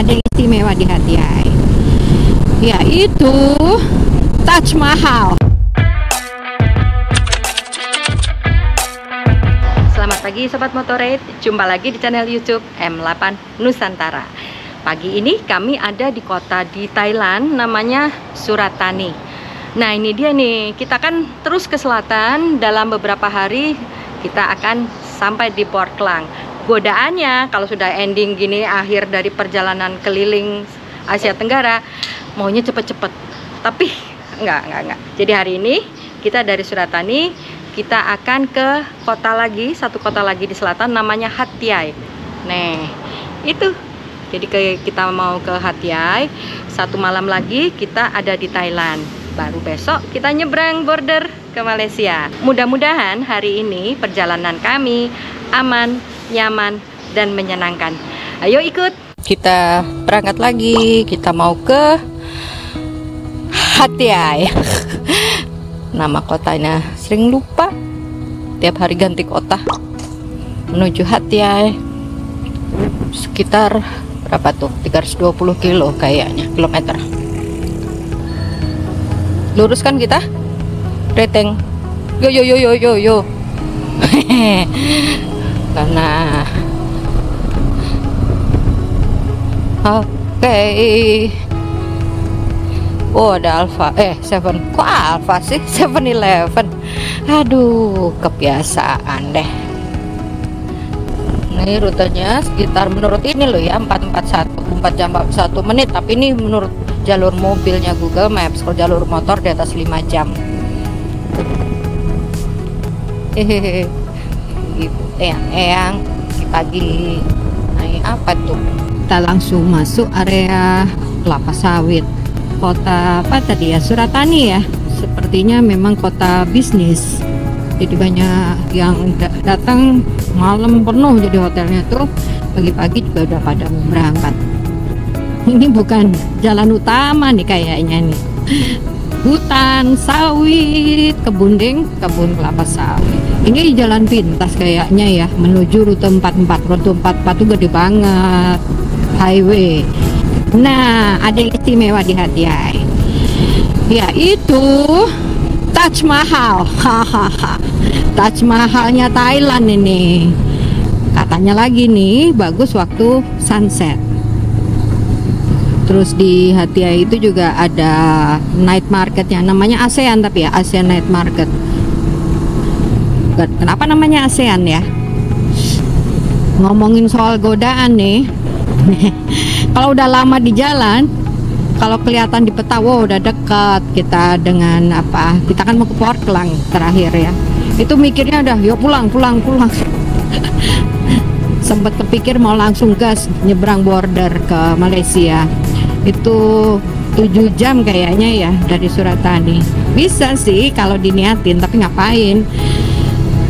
ada yang istimewa di Hatiai yaitu Taj Mahal. Selamat pagi Sobat Motorade, jumpa lagi di channel YouTube M8 Nusantara. Pagi ini kami ada di kota di Thailand namanya Suratani. Nah ini dia nih, kita kan terus ke selatan. Dalam beberapa hari kita akan sampai di Port Klang Godaannya. Kalau sudah ending gini akhir dari perjalanan keliling Asia Tenggara maunya cepet-cepet. Tapi enggak, enggak, enggak. Jadi hari ini kita dari Suratani kita akan ke kota lagi satu kota lagi di selatan namanya Hatiai Nih itu. Jadi ke, kita mau ke Hatiai satu malam lagi kita ada di Thailand. Baru besok kita nyebrang border ke Malaysia. Mudah-mudahan hari ini perjalanan kami aman nyaman dan menyenangkan. Ayo ikut. Kita berangkat lagi. Kita mau ke Hatiai. Nama kotanya sering lupa. Tiap hari ganti kota. Menuju Hatiai. Sekitar berapa tuh? 320 kilo kayaknya kilometer. Lurus kan kita. Reteng. Yo yo yo yo yo yo karena oke. Okay. Oh ada Alfa eh Seven. Kok Alfa sih? Seven Eleven. Aduh kebiasaan deh. Ini rutenya sekitar menurut ini loh ya 441 4 jam 1 menit tapi ini menurut jalur mobilnya Google Maps kalau jalur motor di atas 5 jam. Hehehe gitu eyang eyang pagi naik apa tuh? Kita langsung masuk area kelapa sawit. Kota apa tadi ya? Suratani ya? Sepertinya memang kota bisnis. Jadi banyak yang datang malam penuh jadi hotelnya tuh. Pagi-pagi juga udah pada berangkat. Ini bukan jalan utama nih kayaknya nih hutan sawit kebun deng kebun kelapa sawit ini jalan pintas kayaknya ya menuju rute 44 rute 44 tuh gede banget highway Nah, ada yang istimewa di Hatiai. Yaitu Taj Mahal. Taj Mahalnya Thailand ini. Katanya lagi nih bagus waktu sunset. Terus di Hatiai itu juga ada night marketnya. Namanya ASEAN tapi ya ASEAN Night Market. Kenapa namanya ASEAN ya? Ngomongin soal godaan nih. kalau udah lama di jalan kalau kelihatan di peta wow udah dekat kita dengan apa kita kan mau ke Portland terakhir ya itu mikirnya udah yuk pulang pulang pulang sempat kepikir mau langsung gas nyebrang border ke Malaysia itu 7 jam kayaknya ya dari Suratani bisa sih kalau diniatin tapi ngapain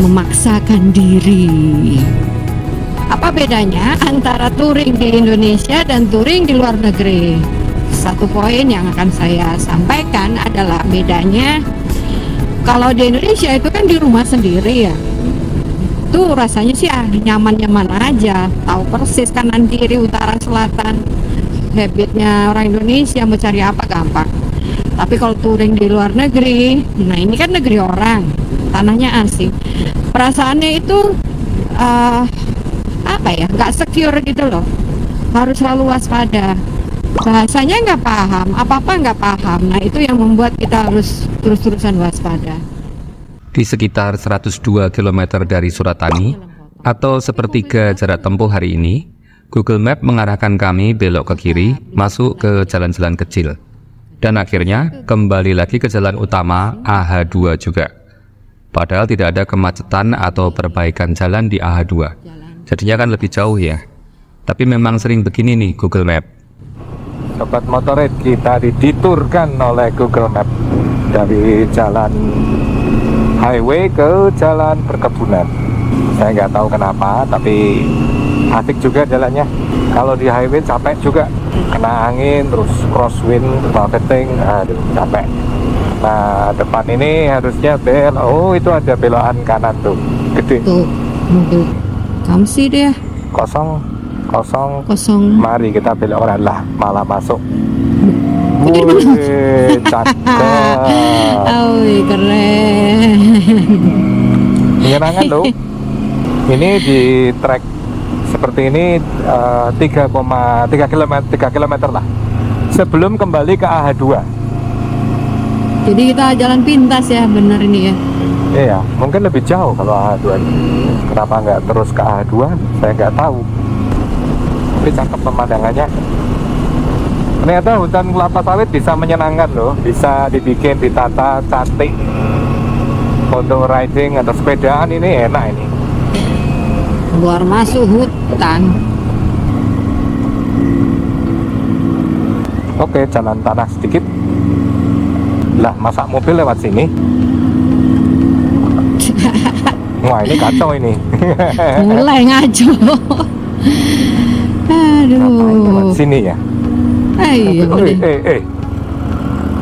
memaksakan diri apa bedanya antara touring di Indonesia dan touring di luar negeri? Satu poin yang akan saya sampaikan adalah bedanya kalau di Indonesia itu kan di rumah sendiri ya. Tuh rasanya sih ah, nyaman-nyaman aja, tahu persis kanan kiri utara selatan. Habitnya orang Indonesia mau cari apa gampang. Tapi kalau touring di luar negeri, nah ini kan negeri orang, tanahnya asing. Perasaannya itu uh, apa ya nggak secure gitu loh harus selalu waspada bahasanya nggak paham apa-apa nggak paham nah itu yang membuat kita harus terus-terusan waspada di sekitar 102 km dari Suratani atau sepertiga jarak tempuh hari ini Google Map mengarahkan kami belok ke kiri masuk ke jalan-jalan kecil. Dan akhirnya kembali lagi ke jalan utama AH2 juga. Padahal tidak ada kemacetan atau perbaikan jalan di AH2 jadinya kan lebih jauh ya. Tapi memang sering begini nih Google Map. Sobat Motorit kita diditurkan oleh Google Map dari jalan highway ke jalan perkebunan. Saya nggak tahu kenapa tapi asik juga jalannya. Kalau di highway capek juga. Kena angin terus crosswind buffeting aduh capek. Nah depan ini harusnya bel oh itu ada belokan kanan tuh. Gede. Tuh kamu sih deh. Kosong kosong. Kosong. Mari kita belok orang lah malah masuk. Wih, cakep. Keren. Menyenangkan loh. Ini di trek seperti ini eh, 3,3 km 3 km lah. Sebelum kembali ke AH2 jadi kita jalan pintas ya bener ini ya? Iya mungkin lebih jauh kalau AH2 ini. kenapa nggak terus ke AH2 saya nggak tahu. Tapi cakep pemandangannya. Ternyata hutan kelapa sawit bisa menyenangkan loh. Bisa dibikin ditata cantik. Untuk riding atau sepedaan ini enak ini keluar masuk hutan Oke, jalan tanah sedikit. Lah, masa mobil lewat sini? Wah, ini kacau ini. mulai ngaco Ngapain lewat aduh sini ya? eh, iya eh, eh, eh.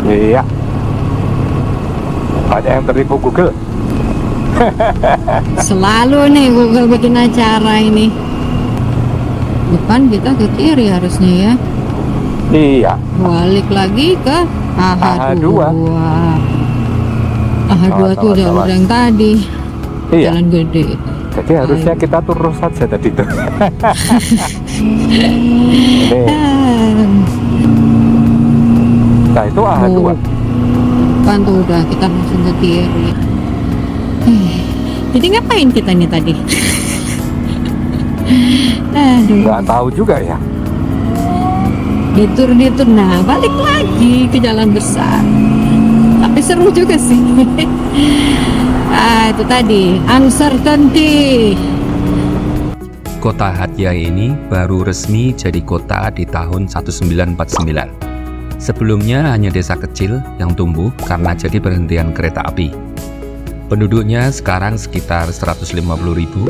Iya. Banyak yang tertipu Google. selalu nih Google bikin acara ini depan kita ke kiri harusnya ya Iya. balik lagi ke AH2 AH2. AH2 Awas, tuh jalur awas. yang tadi Iya. jalan gede Jadi harusnya kita turun saja tadi Ah, nah itu AH2. oh, kan tuh udah kita langsung ke kiri Eh, jadi ngapain kita nih tadi? Aduh. Nggak tahu juga ya. ditur ditur nah balik lagi ke jalan besar. Tapi seru juga sih. Ah itu tadi. Uncertainty Kota Hatyai ini baru resmi jadi kota di tahun 1949. Sebelumnya hanya desa kecil yang tumbuh karena jadi perhentian kereta api. Penduduknya sekarang sekitar 150 ribu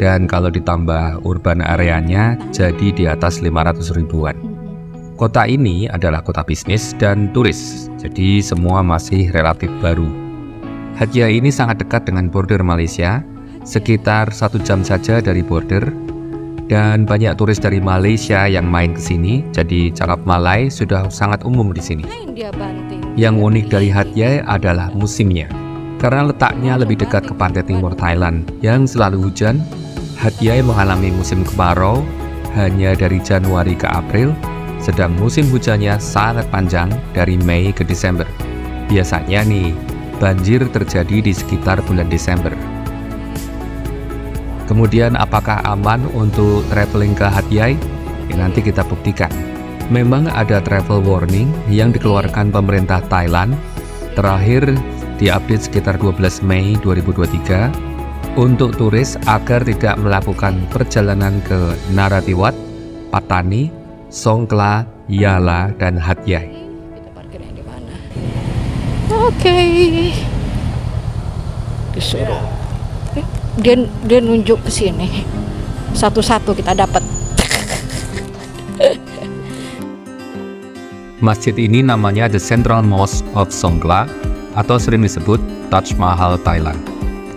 dan kalau ditambah urban areanya jadi di atas 500 ribuan. Kota ini adalah kota bisnis dan turis, jadi semua masih relatif baru. Hatyai ini sangat dekat dengan border Malaysia, sekitar satu jam saja dari border, dan banyak turis dari Malaysia yang main ke sini, jadi cakap Malay sudah sangat umum di sini. Yang unik dari Hatyai adalah musimnya. Karena letaknya lebih dekat ke pantai timur Thailand yang selalu hujan, Hatyai mengalami musim kemarau hanya dari Januari ke April, sedang musim hujannya sangat panjang dari Mei ke Desember. Biasanya nih, banjir terjadi di sekitar bulan Desember. Kemudian apakah aman untuk traveling ke Hatyai? Ya, nanti kita buktikan. Memang ada travel warning yang dikeluarkan pemerintah Thailand terakhir diupdate sekitar 12 Mei 2023 untuk turis agar tidak melakukan perjalanan ke Naratiwat, Patani, Songkla, Yala, dan Hatyai. kita di mana? Oke. Disuruh Eh, dia dia nunjuk ke sini. Satu-satu kita dapat. Masjid ini namanya The Central Mosque of Songkla atau sering disebut Taj Mahal Thailand.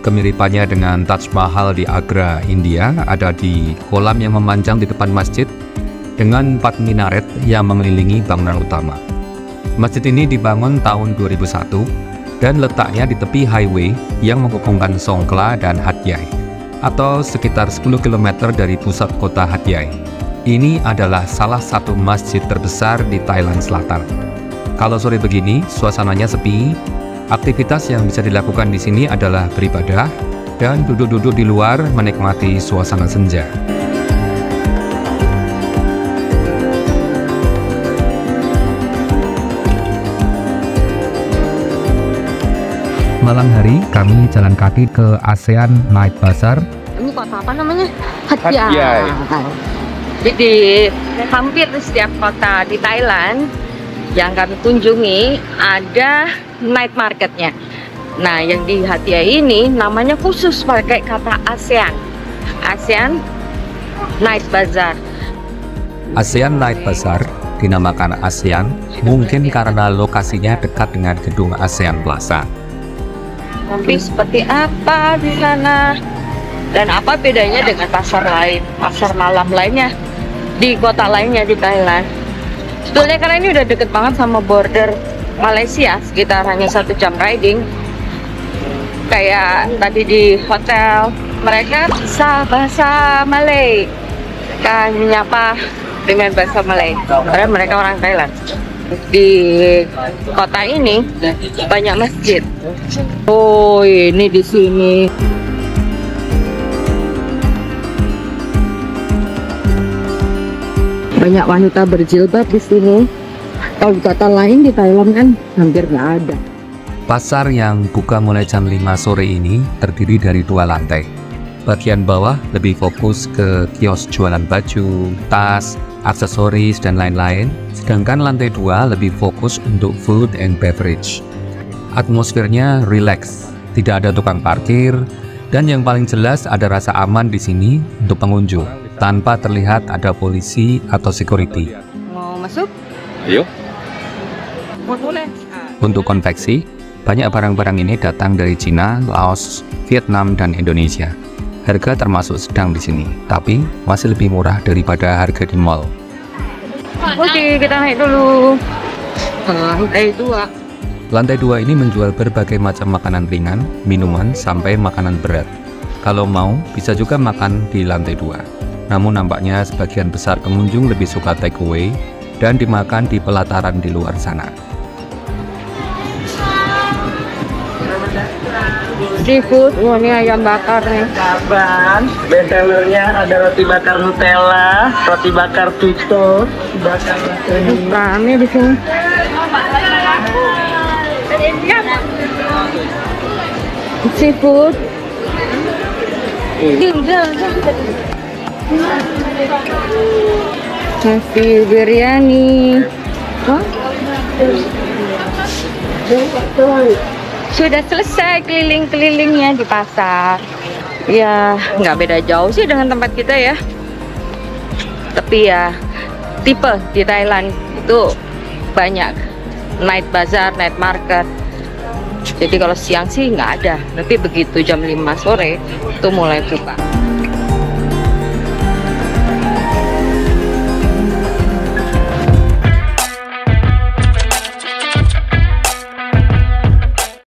Kemiripannya dengan Taj Mahal di Agra, India ada di kolam yang memanjang di depan masjid dengan empat minaret yang mengelilingi bangunan utama. Masjid ini dibangun tahun 2001 dan letaknya di tepi highway yang menghubungkan Songkla dan Hatyai atau sekitar 10 km dari pusat kota Hatyai. Ini adalah salah satu masjid terbesar di Thailand Selatan. Kalau sore begini, suasananya sepi. Aktivitas yang bisa dilakukan di sini adalah beribadah dan duduk-duduk di luar menikmati suasana senja. Malam hari kami jalan kaki ke ASEAN Night Bazaar Ini kota apa namanya? Hatyai. Jadi hampir di setiap kota di Thailand yang kami kunjungi ada night marketnya. Nah, yang di Hatyai ini namanya khusus pakai kata ASEAN. ASEAN Night Bazaar. ASEAN Night Bazaar dinamakan ASEAN mungkin karena lokasinya dekat dengan gedung ASEAN Plaza. Tapi seperti apa di sana? Dan apa bedanya dengan pasar lain, pasar malam lainnya di kota lainnya di Thailand? Sebetulnya karena ini udah deket banget sama border Malaysia, sekitar hanya satu jam riding. Kayak tadi di hotel, mereka bisa bahasa Malay. Kan nyapa dengan bahasa Malay. Padahal mereka orang Thailand. Di kota ini banyak masjid. Oh, ini di sini. Banyak wanita berjilbab di sini. Kalau di kota lain di Thailand kan hampir nggak ada. Pasar yang buka mulai jam 5 sore ini terdiri dari dua lantai. Bagian bawah lebih fokus ke kios jualan baju, tas, aksesoris, dan lain-lain. Sedangkan lantai dua lebih fokus untuk food and beverage. Atmosfernya relax, tidak ada tukang parkir, dan yang paling jelas ada rasa aman di sini untuk pengunjung, tanpa terlihat ada polisi atau security. Mau masuk? Ayo. Boleh. Untuk konveksi, banyak barang-barang ini datang dari Cina, Laos, Vietnam, dan Indonesia. Harga termasuk sedang di sini, tapi masih lebih murah daripada harga di mall. Oke, kita naik dulu. Lantai dua. Lantai dua ini menjual berbagai macam makanan ringan, minuman, sampai makanan berat. Kalau mau, bisa juga makan di lantai dua. Namun nampaknya sebagian besar pengunjung lebih suka take away dan dimakan di pelataran di luar sana. Seafood, wah ini ayam bakar nih. Kaban, bestsellernya ada roti bakar Nutella, roti bakar Tuto, bakar Nutella. Rame di sini. Seafood. Nasi biryani. Hah? Sudah selesai keliling-kelilingnya di pasar. Ya, nggak beda jauh sih dengan tempat kita ya. Tapi ya, tipe di Thailand itu banyak night bazaar, night market. Jadi kalau siang sih nggak ada, tapi begitu jam 5 sore itu mulai buka.